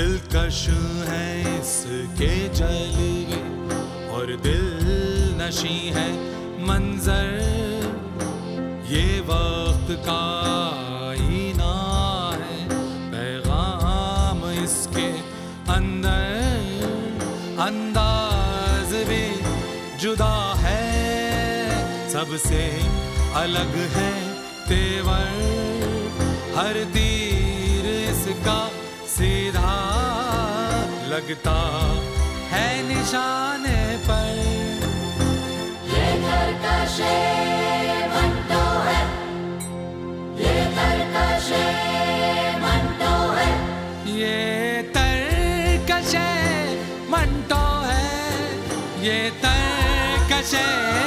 दिलकश है इसके जलवे, और दिल नशी है मंजर। ये वक्त का आईना है, पैगाम इसके अंदर। अंदाज भी जुदा है, सबसे अलग है तेवर। हर तीर इसका सीधा लगता है निशाने पर। ये तरकशे मंटो है। ये तरकशे मंटो है। ये तरकशे मंटो है। ये तरकशे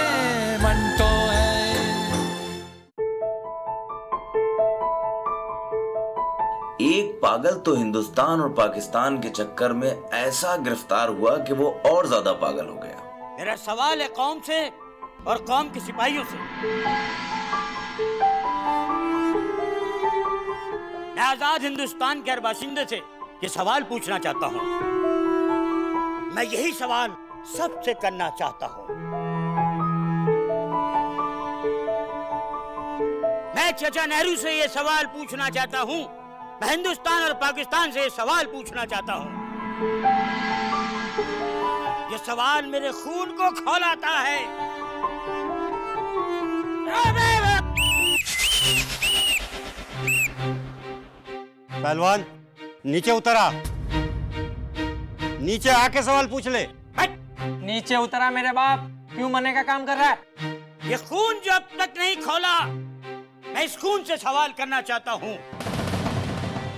पागल तो हिंदुस्तान और पाकिस्तान के चक्कर में ऐसा गिरफ़्तार हुआ कि वो और ज़्यादा पागल हो गया। मेरा सवाल है कौम से और कौम के सिपाहियों से। मैं आज़ाद हिंदुस्तान के हर बाशिंदे से ये सवाल पूछना चाहता हूँ। मैं यही सवाल सबसे करना चाहता हूँ। मैं चचा नेहरू से ये सवाल पूछना चाहता हूँ मैं हिंदुस्तान और पाकिस्तान से सवाल पूछना चाहता हूँ। ये सवाल मेरे खून को खोलाता है। पहलवान नीचे उतरा नीचे आके सवाल पूछ ले। नीचे उतरा मेरे बाप। क्यों मरने का काम कर रहा है? ये खून जो अब तक नहीं खोला मैं इस खून से सवाल करना चाहता हूँ।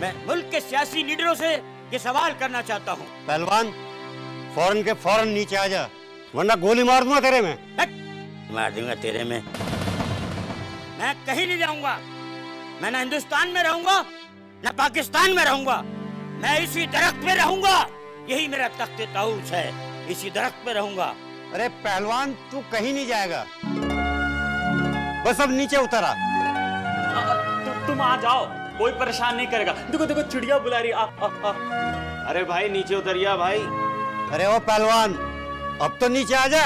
मैं मुल्क के सियासी लीडरों से ये सवाल करना चाहता हूँ। पहलवान फ़ौरन के फ़ौरन नीचे आ जा वरना गोली मार दूँगा तेरे में। मार दूँगा तेरे में। मैं कहीं नहीं जाऊँगा। मैं ना हिंदुस्तान में रहूँगा न पाकिस्तान में रहूँगा। मैं इसी दरख्त में रहूँगा। यही मेरा तख्त ताऊस है। इसी दरख्त में रहूँगा। अरे पहलवान तू कहीं नहीं जाएगा। बस अब नीचे उतरा तु, तुम आ जाओ। कोई परेशान नहीं करेगा। देखो देखो चिड़िया बुला रही आ, आ, आ। अरे भाई नीचे उतरिया भाई। अरे ओ पहलवान अब तो नीचे आ जा।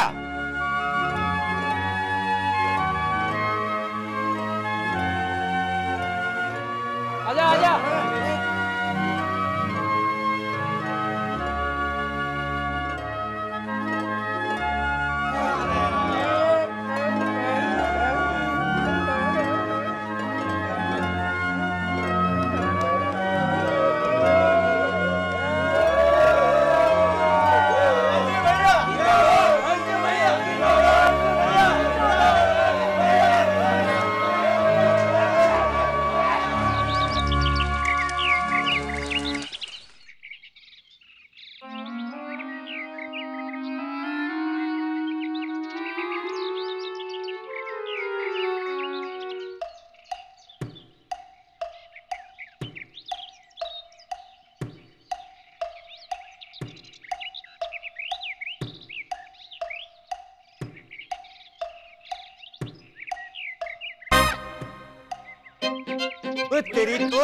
तेरी तो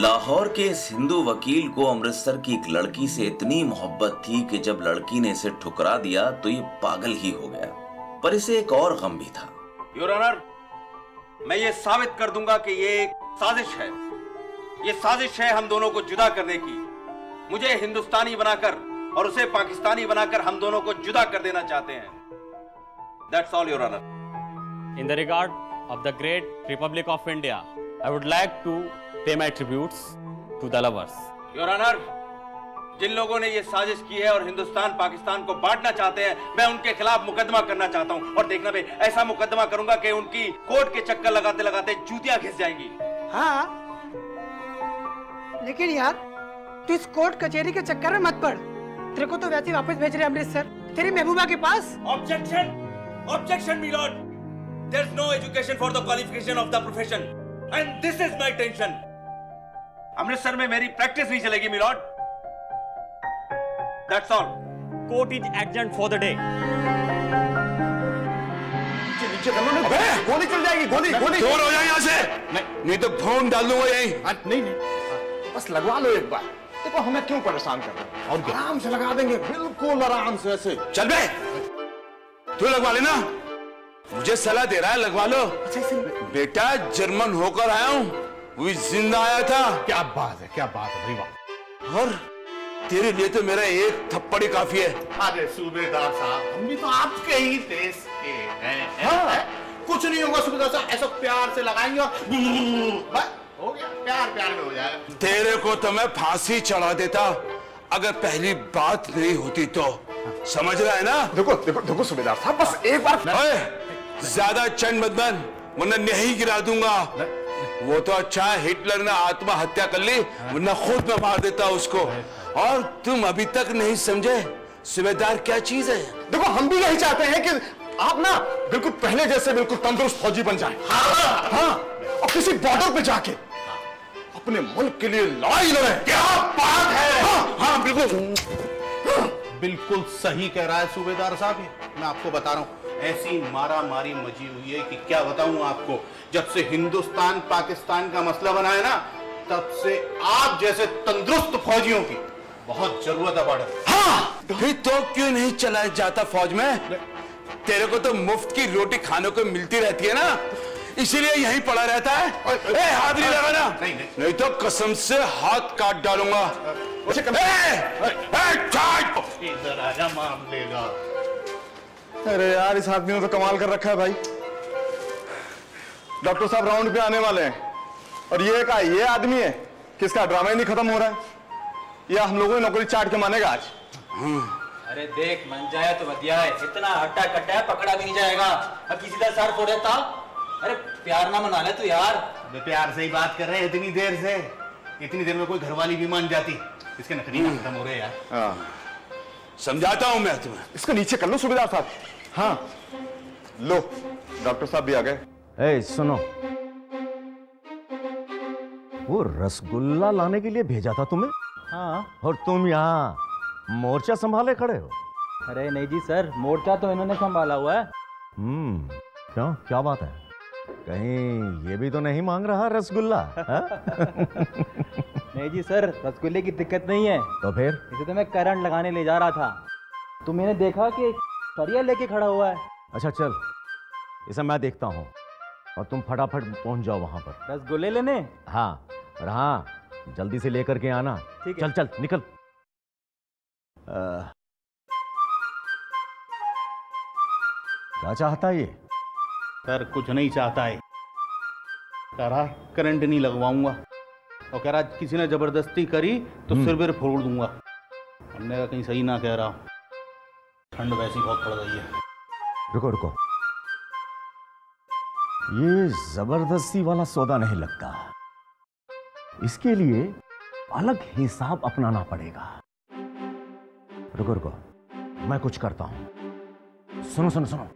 लाहौर के इस हिंदू वकील को अमृतसर की एक लड़की से इतनी मोहब्बत थी कि जब लड़की ने इसे ठुकरा दिया तो ये पागल ही हो गया। पर इसे एक और गम भी था। योर ऑनर मैं ये साबित कर दूँगा कि ये एक साजिश है। ये साजिश है हम दोनों को जुदा करने की। मुझे हिंदुस्तानी बनाकर और उसे पाकिस्तानी बनाकर हम दोनों को जुदा कर देना चाहते हैं। That's all your honour In the regard of the great Republic of India, I would like to pay my tributes to the lovers. Your honour जिन लोगों ने ये साजिश की है और हिंदुस्तान पाकिस्तान को बांटना चाहते हैं मैं उनके खिलाफ मुकदमा करना चाहता हूँ। और देखना भाई ऐसा मुकदमा करूँगा कि उनकी कोर्ट के चक्कर लगाते लगाते जूतियाँ घिस जाएँगी। हाँ लेकिन यार तू इस कोर्ट कचहरी के चक्कर में मत पड़। तेरे को तो वैसे वापस भेज रहे अमृतसर। तेरी महबूबा के पास? Objection objection lord! There's no education for the qualification of the profession. And this is my tension. Amritsar में मेरी प्रैक्टिस नहीं चलेगी my lord. That's all. Court is adjourned for the day. नीचे नीचे गोली चल जाएगी गोली गोली। दूर हो जाए यहाँ से। नहीं तो फ़ोन डाल दूँगा यहीं। नहीं नहीं। बस लगवा लो एक बार। देखो हमें क्यों परेशान कर रहे हो? और आराम से लगा देंगे बिल्कुल आराम से ऐसे। चल बे। तू लगवा लेना। मुझे सलाह दे रहा है लगवा लो। बेटा जर्मन होकर आया हूँ। वो ज़िंदा आया था। क्या बात है क्या बात है भाई वाह और तेरे लिए तो मेरा एक थप्पड़ ही काफ़ी है। अरे सूबेदार साहब हम भी तो आपके ही देश के हैं हाँ। है? कुछ नहीं होगा सूबेदार साहब ऐसा प्यार से लगाएँगे और हो गया प्यार प्यार में हो जाएगा। तेरे को तो मैं फांसी चढ़ा देता। अगर पहली बात नहीं होती तो। समझ रहा है ना? देखो देखो देखो सूबेदार साहब बस एक बार ज़्यादा चंड मत बन वरना नहीं गिरा दूँगा। वो तो अच्छा है हिटलर ने आत्महत्या कर ली वरना खुद में मार देता उसको। और तुम अभी तक नहीं समझे सूबेदार क्या चीज़ है? देखो हम भी यही चाहते हैं कि आप ना बिल्कुल पहले जैसे बिल्कुल तंदुरुस्त फौजी बन जाए। हाँ, हाँ और किसी बॉर्डर पे जाके अपने मुल्क के लिए लड़ाई लड़े। क्या बात है? हाँ, हाँ बिल्कुल। हाँ। बिल्कुल सही कह रहा है सूबेदार साहब मैं आपको बता रहा हूँ ऐसी मारा मारी मची हुई है कि क्या बताऊँ आपको? जब से हिंदुस्तान पाकिस्तान का मसला बना है ना तब से आप जैसे तंदुरुस्त फौजियों की बहुत ज़रूरत है बॉर्डर हाँ! फिर तो क्यों नहीं चलाया जाता फौज में? तेरे को तो मुफ़्त की रोटी खाने को मिलती रहती है ना? इसीलिए यहीं पड़ा रहता है। ए, हाथ नहीं लगाना। नहीं, नहीं। नहीं तो कसम से हाथ काट डालूँगा। ए, ए! इधर मार लेगा अरे यार इस आदमी ने तो कमाल कर रखा है भाई। डॉक्टर साहब राउंड पे आने वाले हैं। और ये का ये आदमी है किसका ड्रामा ही नहीं खत्म हो रहा है। या हम लोगों ने नौकरी चाट के मानेगा आज। अरे देख मन जाए तो बढ़िया है। इतना हट्टा कट्टा है पकड़ा भी नहीं जाएगा। अब किसी का सर फोड़े था अरे प्यार ना मना ले तू यार। अबे प्यार से ही बात कर रहे हैं इतनी देर से। इतनी देर में कोई घरवाली भी मान जाती। इसके नकली ना खत्म हो रहे यार। समझाता हूँ मैं तुम्हें। इसको नीचे कर लो सुबेदार साहब। हाँ। लो डॉक्टर साहब भी आ गए। ए, सुनो। वो रसगुल्ला लाने के लिए भेजा था तुम्हें? हाँ। और तुम यहाँ मोर्चा संभाले खड़े हो? अरे नहीं जी सर मोर्चा तो इन्होंने संभाला हुआ है। हम्म क्यों? क्या बात है? कहीं ये भी तो नहीं मांग रहा रसगुल्ला हाँ? नहीं जी सर रसगुल्ले की दिक्कत नहीं है। तो फिर? इसे तो मैं करंट लगाने ले जा रहा था। तो मैंने देखा कि सरिया लेके खड़ा हुआ है। अच्छा चल। इसे मैं देखता हूँ। और तुम फटाफट पहुँच जाओ वहाँ पर। रसगुल्ले लेने? हाँ। और हाँ जल्दी से लेकर के आना। ठीक चल चल निकल। आ, क्या चाहता है ये? सर कुछ नहीं चाहता है। कह रहा करंट नहीं लगवाऊँगा। और कह रहा किसी ने ज़बरदस्ती करी तो हम्म। सिर बिर फोड़ दूँगा। हमने कहा कहीं सही ना कह रहा ठंड वैसी बहुत पड़ गई है। रुको रुको। ये ज़बरदस्ती वाला सौदा नहीं लगता। इसके लिए अलग हिसाब अपनाना पड़ेगा। रुको रुको। मैं कुछ करता हूँ। सुनो सुनो सुनो।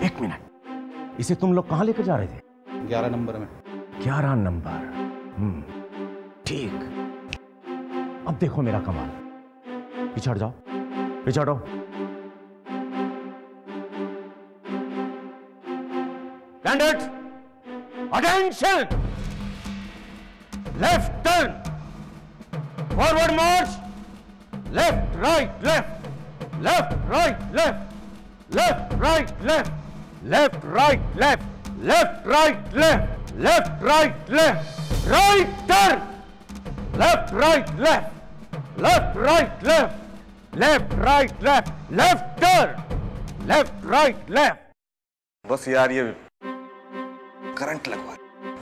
एक मिनट। इसे तुम लोग कहाँ लेकर जा रहे थे? ग्यारह नंबर में। ग्यारह नंबर। हम्म ठीक। अब देखो मेरा कमाल। पिछड़ जाओ। पिछड़ो। Standards! Attention! Left turn! Forward march! Left, right, left! Left, right, left! Left, right, left! Left, right, left! Left, right, left! Left, right, left! Right turn! Left, right, left! Left, right, left! Left, right, left! Left turn! Left, right, left! बस यार ये current लगवा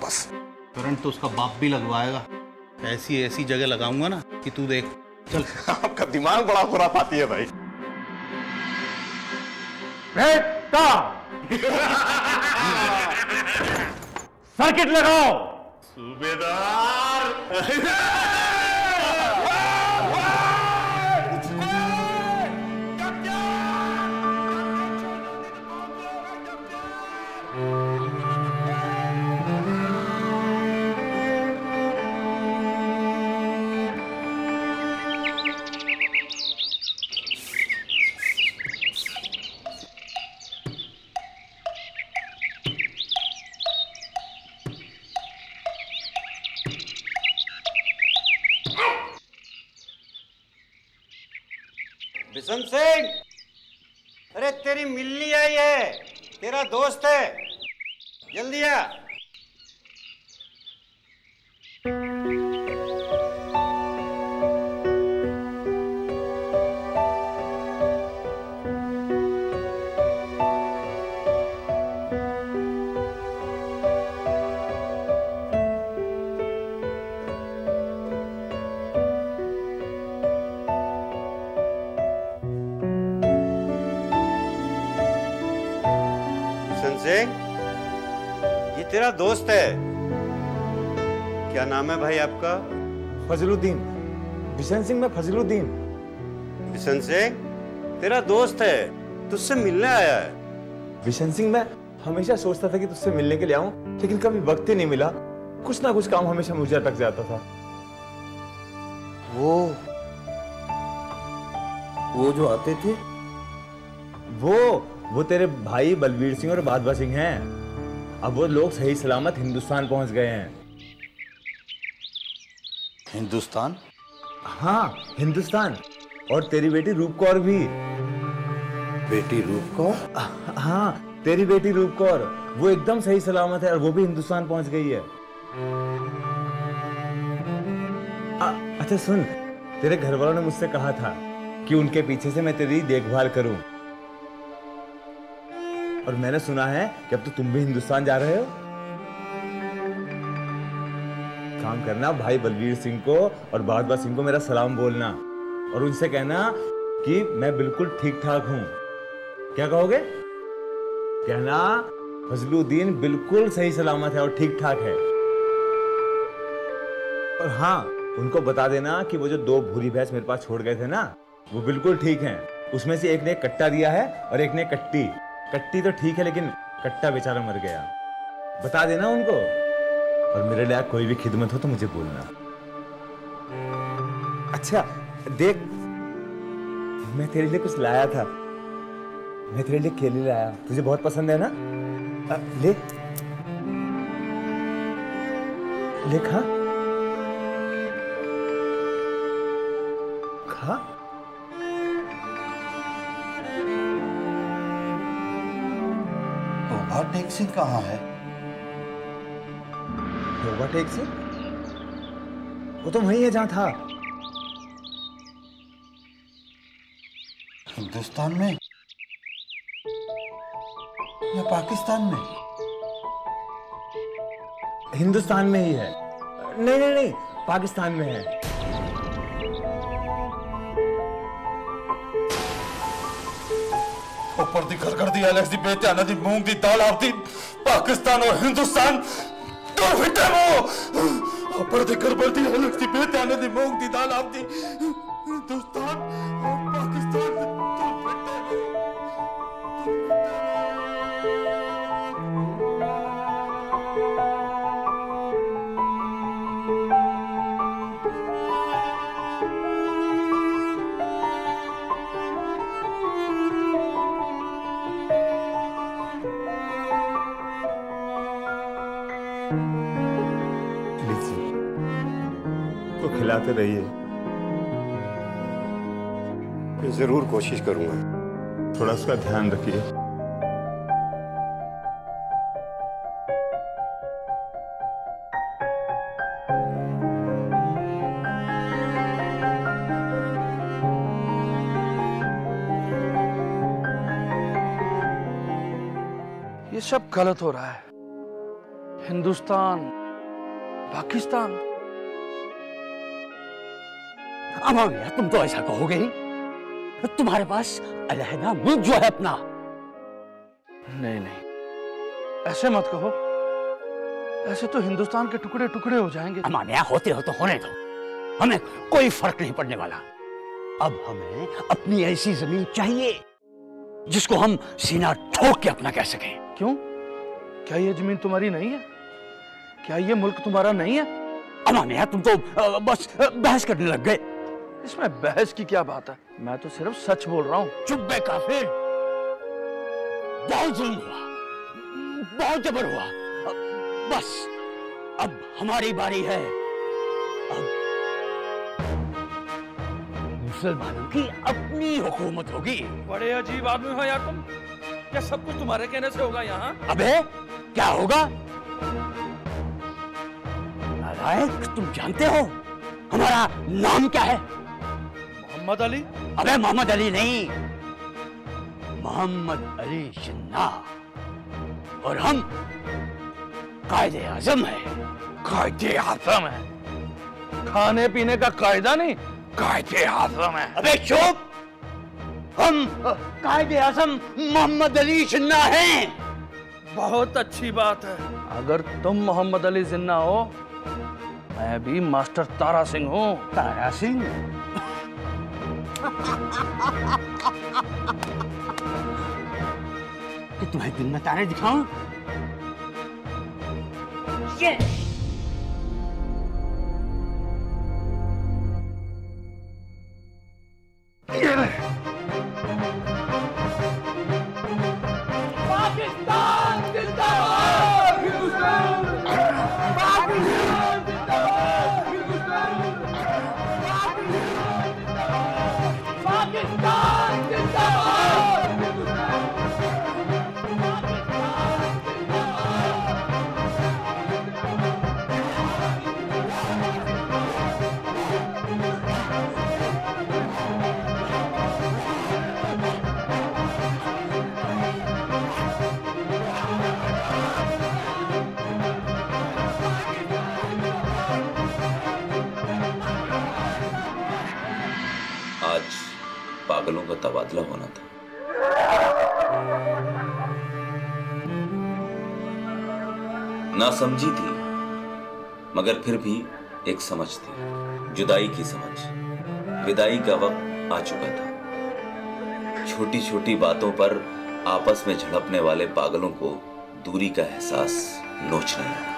बस। Current तो उसका बाप भी लगवाएगा। ऐसी ऐसी जगह लगाऊँगा ना कि तू देख। चल। आपका दिमाग बड़ा खुरा पाती है भाई। सर्किट लगाओ। बिशन सिंह। अरे तेरी मिलनी आई है तेरा दोस्त है। जल्दी आ। दोस्त है। क्या नाम है भाई आपका? फजलुद्दीन। बिशन सिंह मैं फजलुद्दीन। बिशन सिंह तेरा दोस्त है तुझसे मिलने आया है। बिशन सिंह मैं हमेशा सोचता था कि तुझसे मिलने के लिए आऊँ लेकिन कभी वक्त ही नहीं मिला। कुछ ना कुछ काम हमेशा मुझे अटक जाता था। वो वो जो आते थे? वो वो तेरे भाई बलबीर सिंह और बादबा सिंह हैं। अब वो लोग सही सलामत हिंदुस्तान पहुँच गए हैं। हिंदुस्तान? हाँ हिंदुस्तान। और तेरी बेटी रूप कौर भी। बेटी रूप कौर? हाँ तेरी बेटी रूप कौर। वो एकदम सही सलामत है और वो भी हिंदुस्तान पहुँच गई है। आ, अच्छा सुन तेरे घर वालों ने मुझसे कहा था कि उनके पीछे से मैं तेरी देखभाल करूँ। और मैंने सुना है कि अब तो तुम भी हिंदुस्तान जा रहे हो। काम करना, भाई बलवीर सिंह को और बहादुर सिंह को मेरा सलाम बोलना और उनसे कहना कि मैं बिल्कुल ठीक ठाक हूँ। क्या कहोगे? कहना, फजलुद्दीन बिल्कुल सही सलामत है और ठीक ठाक है। और हाँ उनको बता देना कि वो जो दो भूरी भैंस मेरे पास छोड़ गए थे ना, वो बिल्कुल ठीक हैं। उसमें से एक ने कट्टा दिया है और एक ने कट्टी। कट्टी तो ठीक है, लेकिन कट्टा बेचारा मर गया। बता देना उनको। और मेरे लिए कोई भी खिदमत हो तो मुझे बोलना। अच्छा देख, मैं तेरे लिए कुछ लाया था। मैं तेरे लिए केले लाया। तुझे बहुत पसंद है ना? ले। ले खा। खा? टैक्सी कहाँ है टोबा टैक्सी वो तो वही है जहाँ था। हिंदुस्तान में? या पाकिस्तान में? हिंदुस्तान में ही है। नहीं नहीं नहीं, पाकिस्तान में है। ਉੱਪਰ ਦੀ ਗੱਲ ਕਰਦੀ ਐਲੈਕਸ ਦੀ ਬੇਧਿਆਨਾ ਦੀ ਮੂੰਗ ਦੀ ਦਾਲ ਆਪਦੀ ਪਾਕਿਸਤਾਨ ਔਰ ਹਿੰਦੁਸਤਾਨ ਦੋ ਫਿੱਟੇ ਮੋ ਉੱਪਰ ਦੀ ਗੱਲ ਕਰਦੀ ਐਲੈਕਸ ਦੀ ਬੇਧਿਆਨਾ ਦੀ ਮੂੰਗ ਦੀ ਦਾਲ ਆਪਦੀ तो खिलाते रहिए ज़रूर कोशिश करूँगा। थोड़ा उसका ध्यान रखिए। ये सब गलत हो रहा है। हिंदुस्तान पाकिस्तान यार तुम तो ऐसा कहोगे ही? तुम्हारे पास अलहदा मुल्क जो है अपना। नहीं नहीं। ऐसे मत कहो। ऐसे तो हिंदुस्तान के टुकड़े टुकड़े हो जाएँगे। अमान यहाँ होते हो तो होने दो। हमें कोई फ़र्क नहीं पड़ने वाला। अब हमें अपनी ऐसी ज़मीन चाहिए जिसको हम सीना ठोक के अपना कह सकें। क्यों? क्या ये ज़मीन तुम्हारी नहीं है? क्या ये मुल्क तुम्हारा नहीं है? अमान यार तुम तो बस बहस करने लग गए। इसमें बहस की क्या बात है? मैं तो सिर्फ़ सच बोल रहा हूँ। चुप बे काफिर। बहुत जुल्म हुआ। बहुत जबर हुआ। अब बस अब हमारी बारी है। अब मुसलमानों की अपनी हुकूमत होगी। बड़े अजीब आदमी हो यार तुम। क्या सब कुछ तुम्हारे कहने से होगा यहाँ? अबे क्या होगा? नालायक तुम जानते हो हमारा नाम क्या है? मोहम्मद अली? अबे मोहम्मद अली नहीं। मोहम्मद अली जिन्ना और हम कायदे आज़म है। कायदे आज़म है? खाने पीने का कायदा नहीं? कायदे आज़म है। अबे चुप। हम कायदे आज़म मोहम्मद अली जिन्ना हैं। बहुत अच्छी बात है। अगर तुम मोहम्मद अली जिन्ना हो मैं भी मास्टर तारा सिंह हूँ। तारा सिंह? कि तुम्हें दिन में तारे दिखाऊँ? ये का तबादला होना था। ना समझी थी, मगर फिर भी एक समझ थी, जुदाई की समझ। विदाई का वक्त आ चुका था। छोटी छोटी बातों पर आपस में झड़पने वाले पागलों को दूरी का एहसास नोच नहीं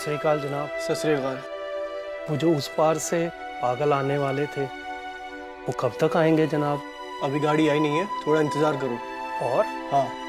सत श्रीकाल जनाब। सतरीकाल। वो जो उस पार से पागल आने वाले थे वो कब तक आएँगे जनाब? अभी गाड़ी आई नहीं है थोड़ा इंतज़ार करो। और? हाँ।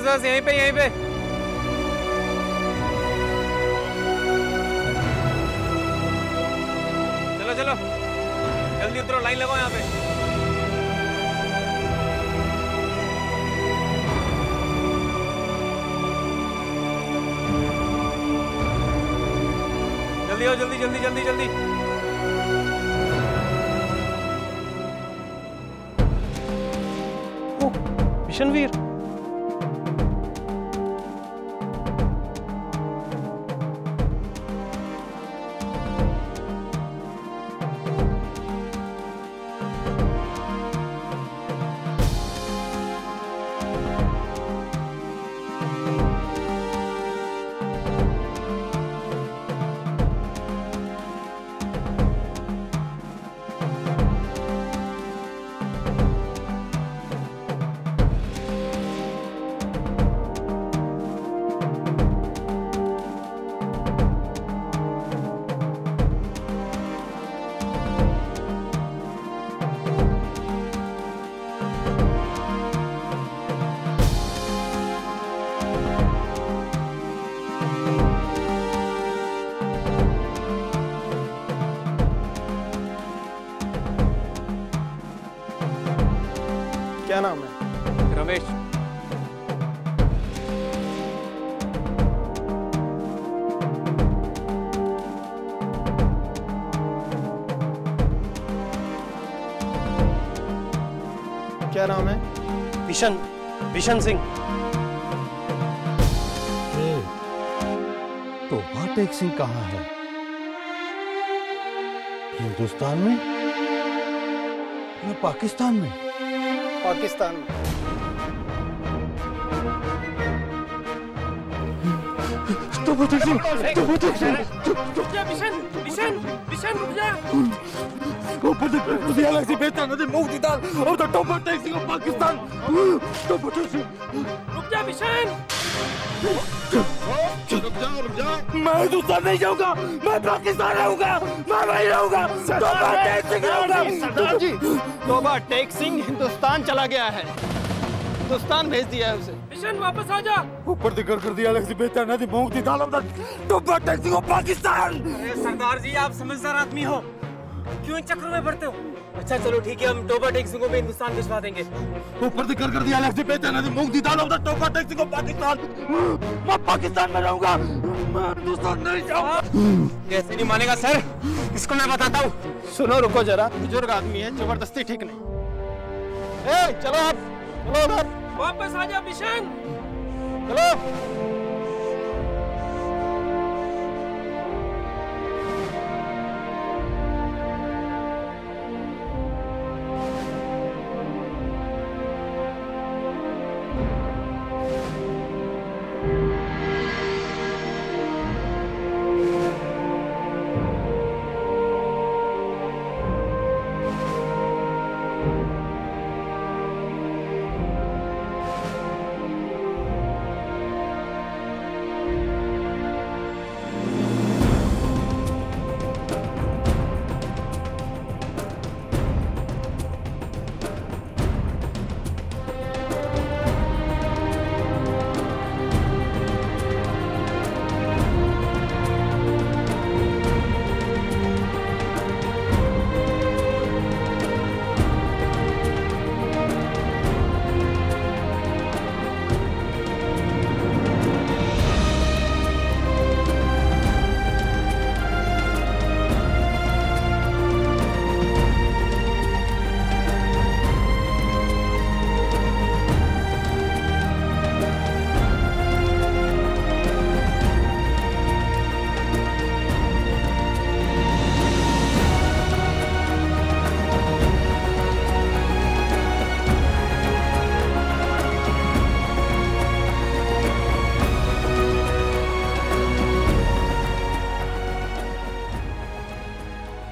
बस बस, यहीं पे यहीं पे। चलो चलो। जल्दी उतरो, लाइन लगाओ यहाँ पे। जल्दी आओ, जल्दी जल्दी जल्दी जल्दी। ओ क्या नाम है? रमेश। क्या नाम है? बिशन बिशन सिंह। तो भाटेक सिंह कहाँ है? हिंदुस्तान में? या पाकिस्तान में? पाकिस्तान में। तो भाटेक सिंह तो भाटेक सिंह रुक जा बिशन मैं हिंदुस्तान नहीं जाऊँगा। मैं पाकिस्तान रहूँगा। मैं वहीं रहूँगा। भाटेक सिंह रहूँगा। सरदार जी। तोबा टेक सिंह हिंदुस्तान चला गया है। हिंदुस्तान भेज दिया है उसे। बिशन वापस आ जा। ऊपर से कर दिया अलग से बेचता नदी मुक्ति दाल और तो भाटेक सिंह पाकिस्तान। सरदार जी आप समझदार आदमी हो। क्यों इन चक्रों में पड़ते हो? अच्छा चलो ठीक है हम टोबा टेक सिंह को भी हिंदुस्तान भिजवा देंगे। ऊपर से कर कर दिया अलग से बेचता नदी मुक्ति दाल और तो भाटेक सिंह पाकिस्तान। मैं पाकिस्तान में रहूँगा। मैं हिंदुस्तान नहीं जाऊँगा। कैसे नहीं मानेगा सर? इसको मैं बताता हूँ। सुनो रुको जरा। बुज़ुर्ग आदमी है ज़बरदस्ती ठीक नहीं। ए चलो आप चलो उधर वापस आ जा बिशन चलो।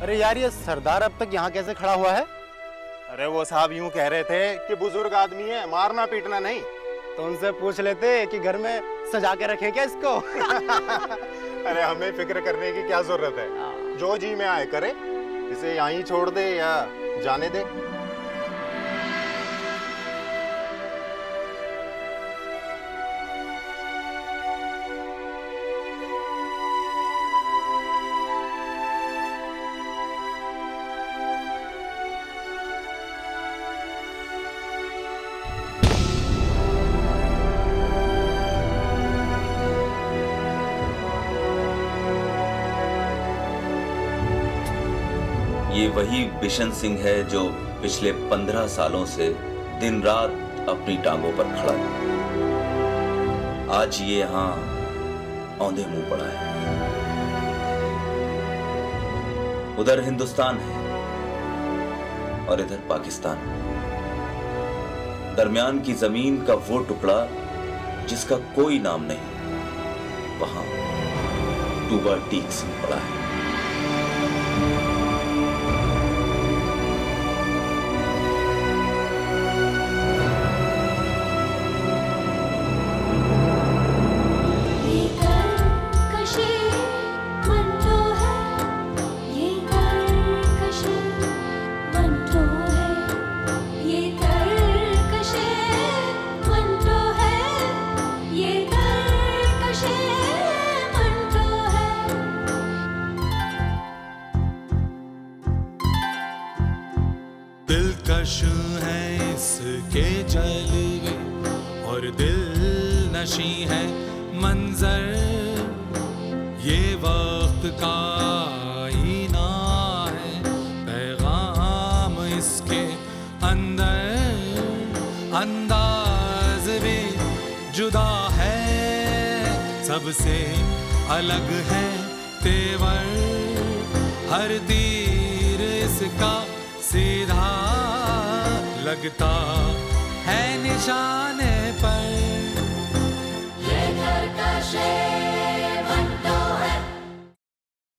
अरे यार ये सरदार अब तक यहाँ कैसे खड़ा हुआ है? अरे वो साहब यूँ कह रहे थे कि बुज़ुर्ग आदमी है मारना पीटना नहीं। तो उनसे पूछ लेते कि घर में सजा के रखे क्या इसको? अरे हमें फ़िक्र करने की क्या ज़रूरत है? जो जी में आए करे इसे यहीं छोड़ दे या जाने दे। बिशन सिंह है जो पिछले पंद्रह सालों से दिन रात अपनी टांगों पर खड़ा है। आज ये यहाँ औंधे मुँह पड़ा है। उधर हिंदुस्तान है और इधर पाकिस्तान। दरमियान की ज़मीन का वो टुकड़ा जिसका कोई नाम नहीं, वहाँ टूबा टीक सिंह पड़ा है। अलग है तेवर हर तीर इसका सीधा लगता है निशाने पर। ये कर्कशे